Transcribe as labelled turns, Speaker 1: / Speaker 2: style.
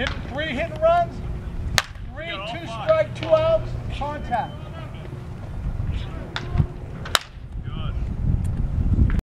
Speaker 1: Hit three hit and runs, three two strike, two outs, contact.